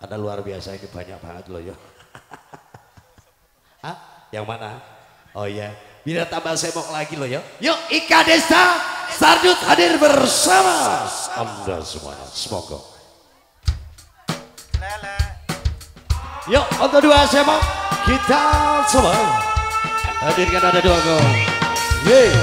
Ada luar biasa ini banyak banget loh ya. ah, yang mana? Oh iya, biar tambah semok lagi loh ya. Yuk, Ika Desta, Sardut hadir bersama Anda semuanya. Semoga. Yuk, untuk dua semok kita semua hadirkan ada dua gol. Yeay.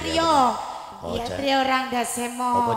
Trio. Iya, Trio Rangga Semo.